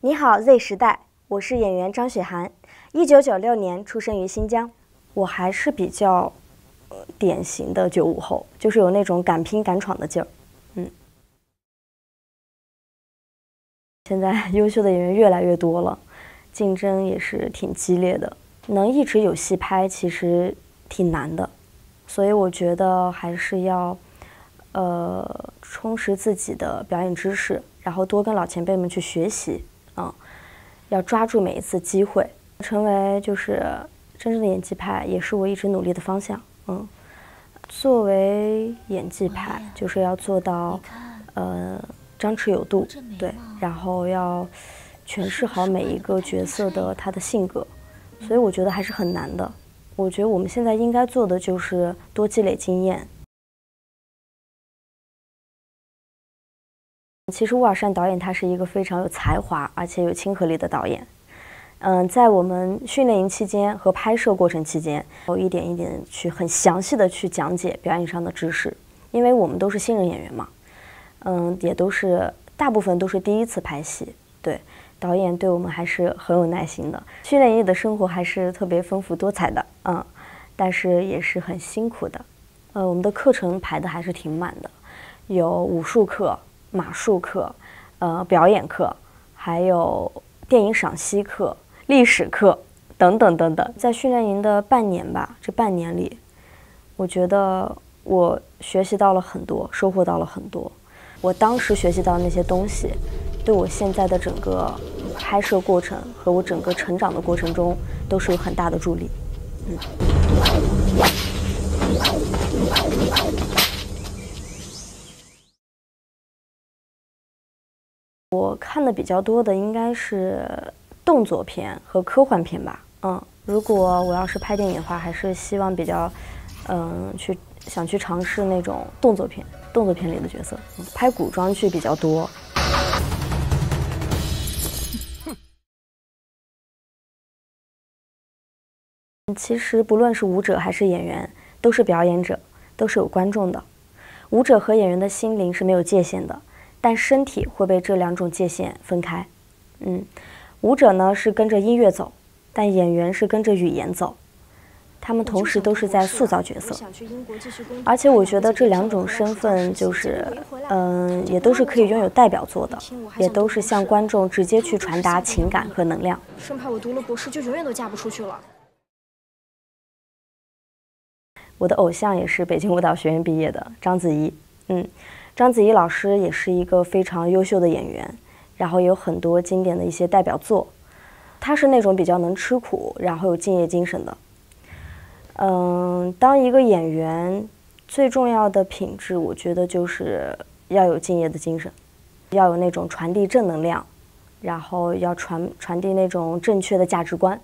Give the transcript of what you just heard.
你好，Z 时代，我是演员张雪涵，一九九六年出生于新疆。我还是比较呃典型的九五后，就是有那种敢拼敢闯的劲儿。嗯，现在 优秀的演员越来越多了，竞争也是挺激烈的。能一直有戏拍，其实挺难的，所以我觉得还是要呃充实自己的表演知识，然后多跟老前辈们去学习。嗯，要抓住每一次机会，成为就是真正的演技派，也是我一直努力的方向。嗯，作为演技派，就是要做到呃张弛有度，对，然后要诠释好每一个角色的他的性格，所以我觉得还是很难的。我觉得我们现在应该做的就是多积累经验。其实乌尔善导演他是一个非常有才华而且有亲和力的导演。嗯，在我们训练营期间和拍摄过程期间，我一点一点去很详细的去讲解表演上的知识，因为我们都是新人演员嘛，嗯，也都是大部分都是第一次拍戏，对，导演对我们还是很有耐心的。训练营的生活还是特别丰富多彩的，嗯，但是也是很辛苦的。呃，我们的课程排的还是挺满的，有武术课。马术课，呃，表演课，还有电影赏析课、历史课等等等等。在训练营的半年吧，这半年里，我觉得我学习到了很多，收获到了很多。我当时学习到那些东西，对我现在的整个拍摄过程和我整个成长的过程中，都是有很大的助力。嗯。我看的比较多的应该是动作片和科幻片吧。嗯，如果我要是拍电影的话，还是希望比较，嗯，去想去尝试那种动作片，动作片里的角色。拍古装剧比较多。其实不论是舞者还是演员，都是表演者，都是有观众的。舞者和演员的心灵是没有界限的。但身体会被这两种界限分开，嗯，舞者呢是跟着音乐走，但演员是跟着语言走，他们同时都是在塑造角色，而且我觉得这两种身份就是，嗯，也都是可以拥有代表作的，也都是向观众直接去传达情感和能量。生怕我读了博士就永远都嫁不出去了。我的偶像也是北京舞蹈学院毕业的章子怡，嗯。章子怡老师也是一个非常优秀的演员，然后有很多经典的一些代表作。她是那种比较能吃苦，然后有敬业精神的。嗯，当一个演员最重要的品质，我觉得就是要有敬业的精神，要有那种传递正能量，然后要传传递那种正确的价值观。